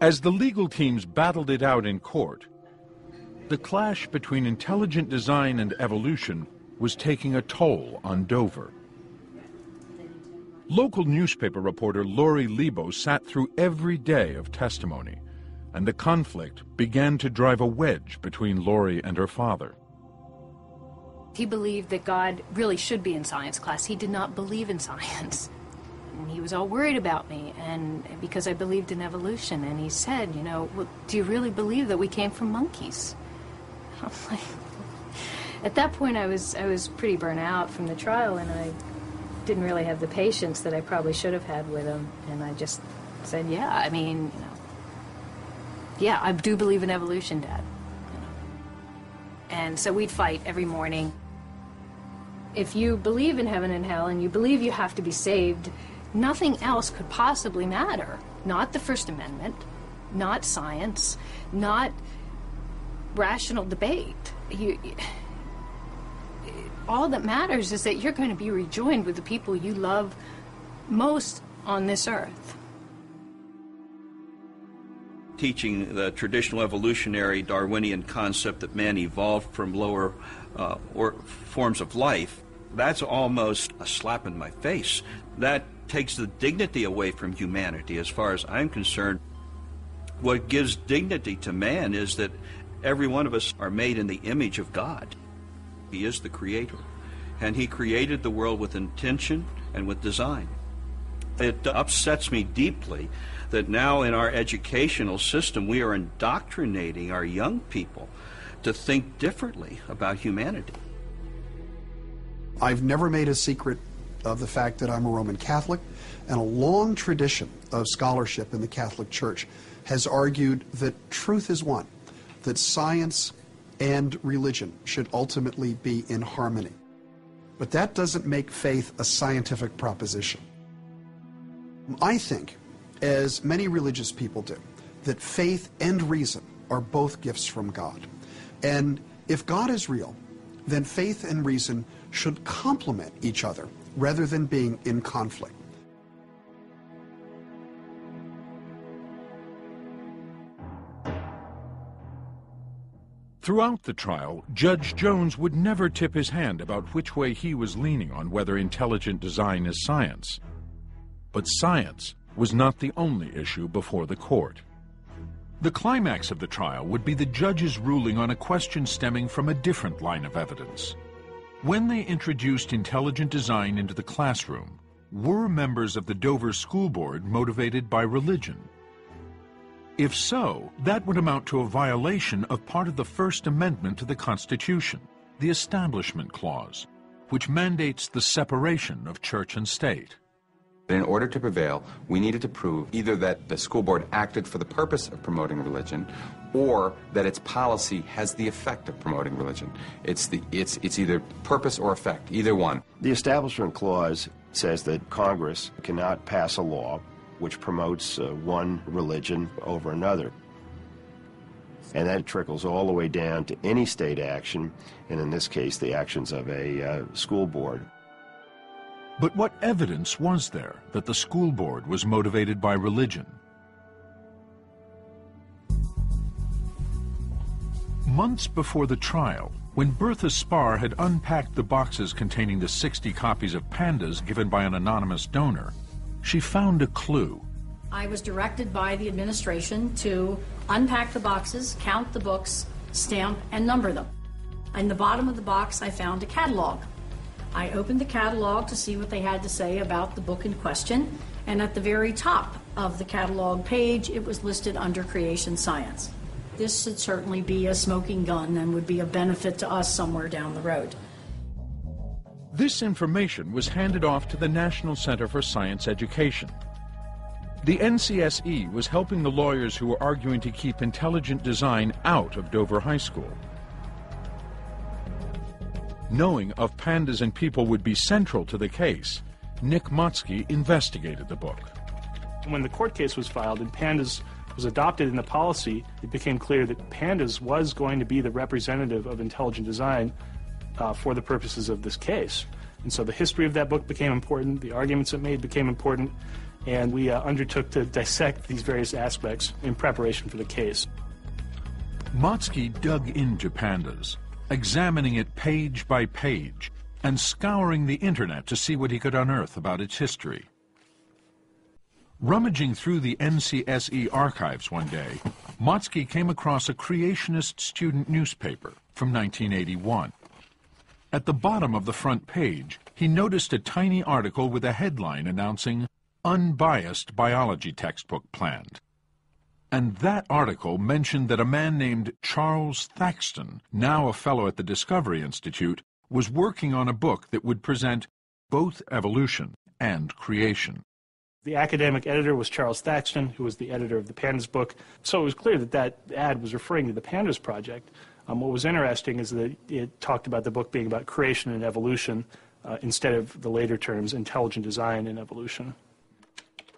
As the legal teams battled it out in court, the clash between intelligent design and evolution was taking a toll on Dover. Local newspaper reporter Lori Lebo sat through every day of testimony, and the conflict began to drive a wedge between Lori and her father. He believed that God really should be in science class. He did not believe in science. And he was all worried about me and because I believed in evolution and he said, you know, well, do you really believe that we came from monkeys? I'm like at that point I was I was pretty burnt out from the trial and I didn't really have the patience that I probably should have had with him and I just said, yeah, I mean, you know, yeah, I do believe in evolution, Dad. And so we'd fight every morning. If you believe in heaven and hell and you believe you have to be saved, nothing else could possibly matter. Not the First Amendment, not science, not rational debate. You, all that matters is that you're going to be rejoined with the people you love most on this earth. Teaching the traditional evolutionary Darwinian concept that man evolved from lower uh, or forms of life, that's almost a slap in my face. That takes the dignity away from humanity, as far as I'm concerned. What gives dignity to man is that every one of us are made in the image of God. He is the creator. And he created the world with intention and with design. It upsets me deeply that now in our educational system we are indoctrinating our young people to think differently about humanity. I've never made a secret of the fact that I'm a Roman Catholic, and a long tradition of scholarship in the Catholic Church has argued that truth is one, that science and religion should ultimately be in harmony. But that doesn't make faith a scientific proposition. I think, as many religious people do, that faith and reason are both gifts from God. And if God is real, then faith and reason should complement each other rather than being in conflict. Throughout the trial, Judge Jones would never tip his hand about which way he was leaning on whether intelligent design is science. But science was not the only issue before the court. The climax of the trial would be the judge's ruling on a question stemming from a different line of evidence. When they introduced intelligent design into the classroom, were members of the Dover School Board motivated by religion? If so, that would amount to a violation of part of the First Amendment to the Constitution, the Establishment Clause, which mandates the separation of church and state. In order to prevail, we needed to prove either that the school board acted for the purpose of promoting religion or that its policy has the effect of promoting religion. It's, the, it's, it's either purpose or effect, either one. The Establishment Clause says that Congress cannot pass a law which promotes uh, one religion over another. And that trickles all the way down to any state action, and in this case, the actions of a uh, school board. But what evidence was there that the school board was motivated by religion? Months before the trial, when Bertha Spahr had unpacked the boxes containing the 60 copies of Pandas given by an anonymous donor, she found a clue. I was directed by the administration to unpack the boxes, count the books, stamp, and number them. In the bottom of the box, I found a catalog. I opened the catalog to see what they had to say about the book in question, and at the very top of the catalog page, it was listed under creation science. This should certainly be a smoking gun and would be a benefit to us somewhere down the road. This information was handed off to the National Center for Science Education. The NCSE was helping the lawyers who were arguing to keep intelligent design out of Dover High School. Knowing of pandas and people would be central to the case, Nick Matzke investigated the book. When the court case was filed and pandas was adopted in the policy, it became clear that pandas was going to be the representative of intelligent design uh, for the purposes of this case. And so the history of that book became important, the arguments it made became important, and we uh, undertook to dissect these various aspects in preparation for the case. Matzke dug into pandas, examining it page by page, and scouring the internet to see what he could unearth about its history. Rummaging through the NCSE archives one day, Matzke came across a creationist student newspaper from 1981. At the bottom of the front page, he noticed a tiny article with a headline announcing unbiased biology textbook planned. And that article mentioned that a man named Charles Thaxton, now a fellow at the Discovery Institute, was working on a book that would present both evolution and creation. The academic editor was Charles Thaxton, who was the editor of the Pandas book. So it was clear that that ad was referring to the Pandas project. Um, what was interesting is that it talked about the book being about creation and evolution uh, instead of the later terms intelligent design and evolution.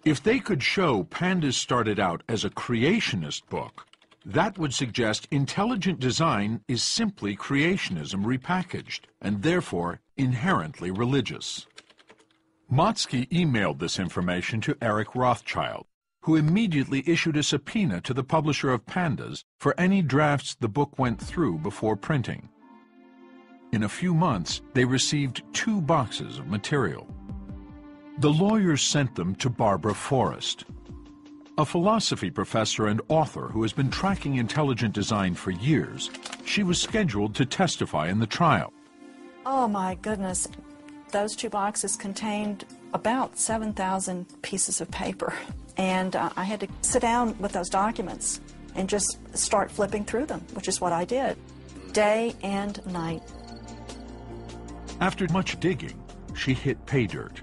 If they could show Pandas started out as a creationist book, that would suggest intelligent design is simply creationism repackaged, and therefore inherently religious. Matzke emailed this information to Eric Rothschild, who immediately issued a subpoena to the publisher of Pandas for any drafts the book went through before printing. In a few months, they received two boxes of material. The lawyers sent them to Barbara Forrest, a philosophy professor and author who has been tracking intelligent design for years. She was scheduled to testify in the trial. Oh my goodness. Those two boxes contained about 7,000 pieces of paper. And uh, I had to sit down with those documents and just start flipping through them, which is what I did, day and night. After much digging, she hit pay dirt.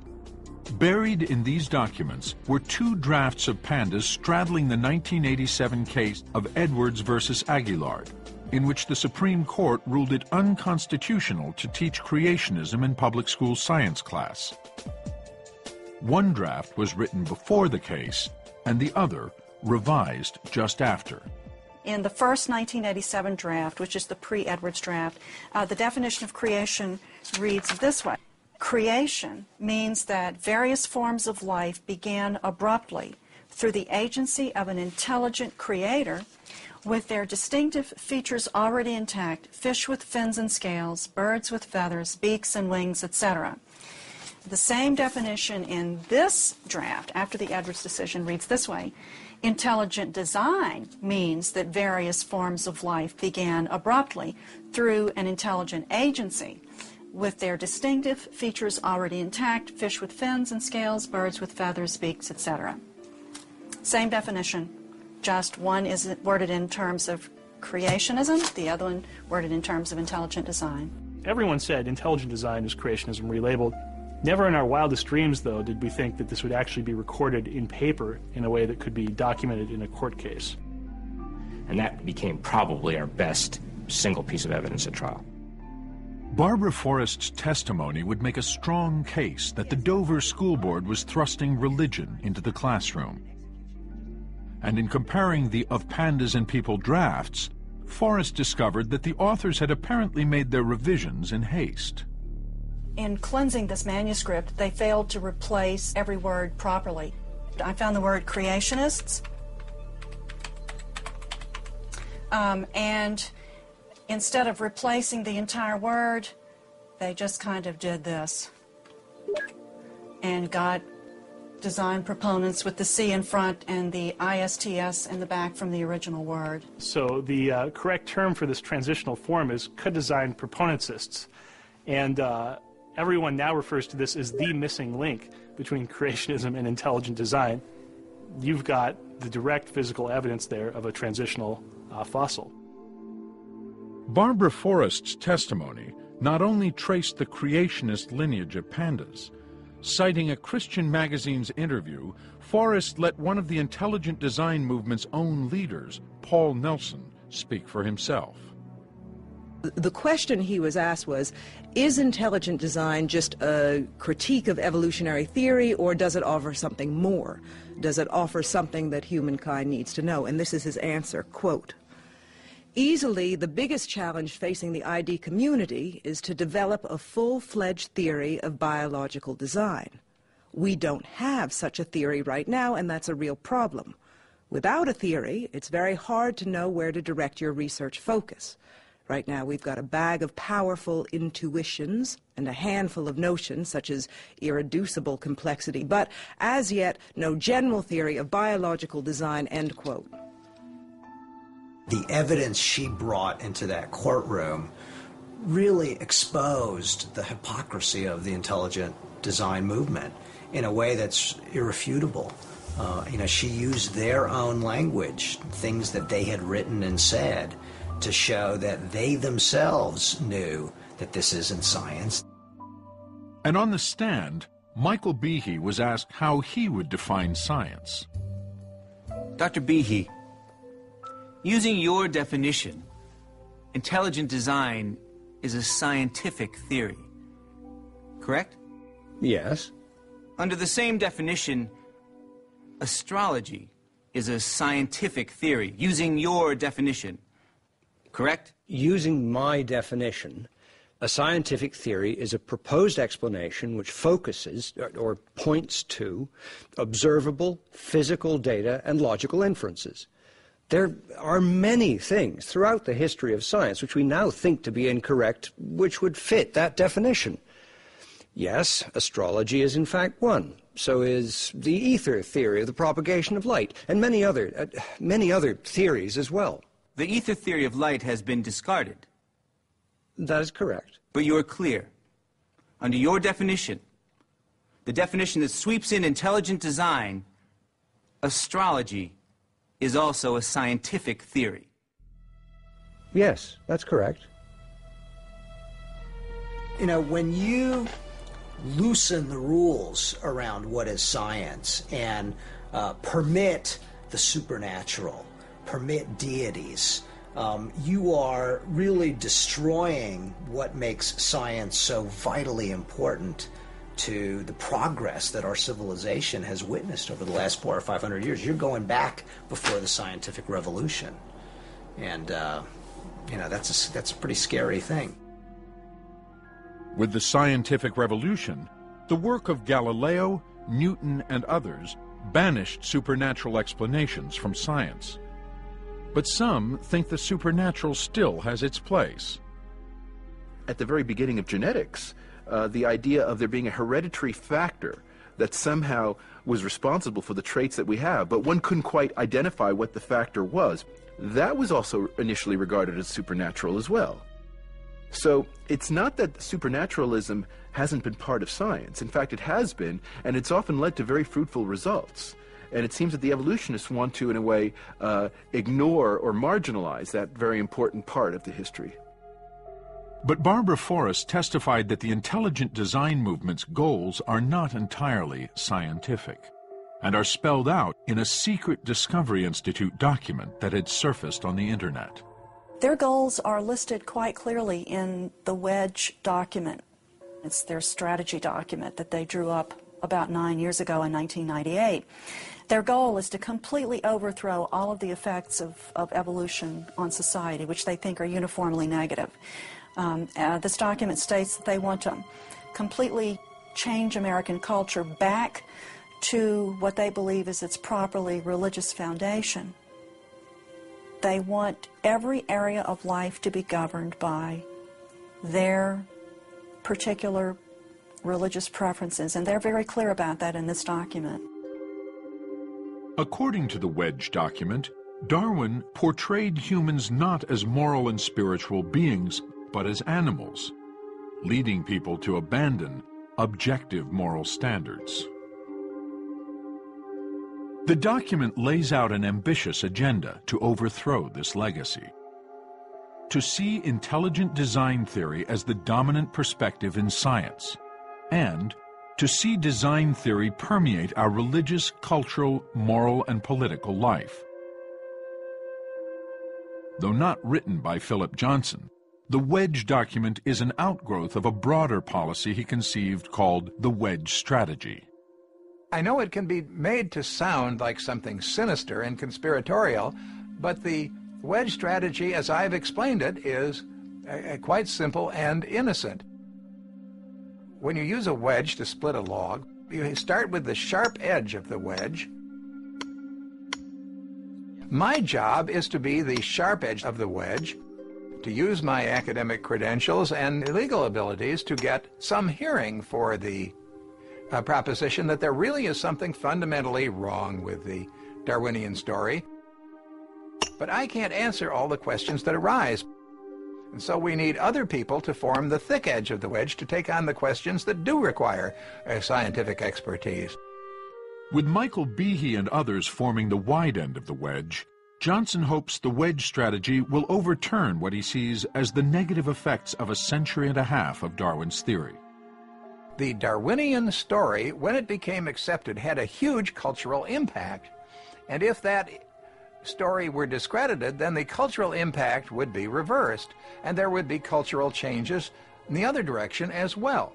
Buried in these documents were two drafts of pandas straddling the 1987 case of Edwards versus Aguillard, in which the Supreme Court ruled it unconstitutional to teach creationism in public school science class. One draft was written before the case, and the other revised just after. In the first 1987 draft, which is the pre-Edwards draft, uh, the definition of creation reads this way. Creation means that various forms of life began abruptly through the agency of an intelligent creator with their distinctive features already intact fish with fins and scales, birds with feathers, beaks and wings, etc. The same definition in this draft, after the Edwards decision, reads this way Intelligent design means that various forms of life began abruptly through an intelligent agency with their distinctive features already intact, fish with fins and scales, birds with feathers, beaks, etc. Same definition, just one is worded in terms of creationism, the other one worded in terms of intelligent design. Everyone said intelligent design is creationism relabeled. Never in our wildest dreams, though, did we think that this would actually be recorded in paper in a way that could be documented in a court case. And that became probably our best single piece of evidence at trial. Barbara Forrest's testimony would make a strong case that the Dover School Board was thrusting religion into the classroom. And in comparing the Of Pandas and People drafts, Forrest discovered that the authors had apparently made their revisions in haste. In cleansing this manuscript, they failed to replace every word properly. I found the word creationists, um, and instead of replacing the entire word, they just kind of did this and got design proponents with the C in front and the ISTS in the back from the original word. So the uh, correct term for this transitional form is cdesign proponentsists. And uh, everyone now refers to this as the missing link between creationism and intelligent design. You've got the direct physical evidence there of a transitional uh, fossil. Barbara Forrest's testimony not only traced the creationist lineage of pandas, citing a Christian magazine's interview, Forrest let one of the intelligent design movement's own leaders, Paul Nelson, speak for himself. The question he was asked was, is intelligent design just a critique of evolutionary theory or does it offer something more? Does it offer something that humankind needs to know? And this is his answer, quote, Easily, the biggest challenge facing the ID community is to develop a full-fledged theory of biological design. We don't have such a theory right now, and that's a real problem. Without a theory, it's very hard to know where to direct your research focus. Right now, we've got a bag of powerful intuitions and a handful of notions, such as irreducible complexity, but as yet, no general theory of biological design, end quote. The evidence she brought into that courtroom really exposed the hypocrisy of the intelligent design movement in a way that's irrefutable. Uh, you know, she used their own language, things that they had written and said, to show that they themselves knew that this isn't science. And on the stand, Michael Behe was asked how he would define science. Dr. Behe, using your definition, intelligent design is a scientific theory, correct? Yes. Under the same definition, astrology is a scientific theory, using your definition correct? Using my definition, a scientific theory is a proposed explanation which focuses or points to observable physical data and logical inferences. There are many things throughout the history of science which we now think to be incorrect, which would fit that definition. Yes, astrology is in fact one. So is the ether theory of the propagation of light, and many other, uh, many other theories as well. The ether theory of light has been discarded. That is correct. But you are clear. Under your definition, the definition that sweeps in intelligent design, astrology is also a scientific theory. Yes, that's correct. You know, when you loosen the rules around what is science and uh, permit the supernatural, permit deities, um, you are really destroying what makes science so vitally important to the progress that our civilization has witnessed over the last four or five hundred years. You're going back before the scientific revolution, and uh, you know that's a, that's a pretty scary thing. With the scientific revolution, the work of Galileo, Newton, and others banished supernatural explanations from science. But some think the supernatural still has its place. At the very beginning of genetics, uh, the idea of there being a hereditary factor that somehow was responsible for the traits that we have, but one couldn't quite identify what the factor was. That was also initially regarded as supernatural as well. So it's not that supernaturalism hasn't been part of science. In fact, it has been, and it's often led to very fruitful results. And it seems that the evolutionists want to, in a way, uh, ignore or marginalize that very important part of the history. But Barbara Forrest testified that the intelligent design movement's goals are not entirely scientific and are spelled out in a secret Discovery Institute document that had surfaced on the internet. Their goals are listed quite clearly in the Wedge document. It's their strategy document that they drew up about nine years ago in 1998. Their goal is to completely overthrow all of the effects of, of evolution on society, which they think are uniformly negative. Um, uh, this document states that they want to completely change American culture back to what they believe is its properly religious foundation. They want every area of life to be governed by their particular religious preferences, and they're very clear about that in this document. According to the Wedge document, Darwin portrayed humans not as moral and spiritual beings, but as animals, leading people to abandon objective moral standards. The document lays out an ambitious agenda to overthrow this legacy. To see intelligent design theory as the dominant perspective in science, and to see design theory permeate our religious, cultural, moral, and political life. Though not written by Phillip Johnson, the Wedge document is an outgrowth of a broader policy he conceived called the Wedge Strategy. I know it can be made to sound like something sinister and conspiratorial, but the Wedge Strategy, as I've explained it, is uh, quite simple and innocent. When you use a wedge to split a log, You start with the sharp edge of the wedge. My job is to be the sharp edge of the wedge, to use my academic credentials and legal abilities to get some hearing for the uh, proposition that there really is something fundamentally wrong with the Darwinian story. But I can't answer all the questions that arise. And so we need other people to form the thick edge of the wedge to take on the questions that do require uh, scientific expertise. With Michael Behe and others forming the wide end of the wedge, Johnson hopes the wedge strategy will overturn what he sees as the negative effects of a century and a half of Darwin's theory. The Darwinian story, when it became accepted, had a huge cultural impact. And if that story were discredited, then the cultural impact would be reversed, and there would be cultural changes in the other direction as well.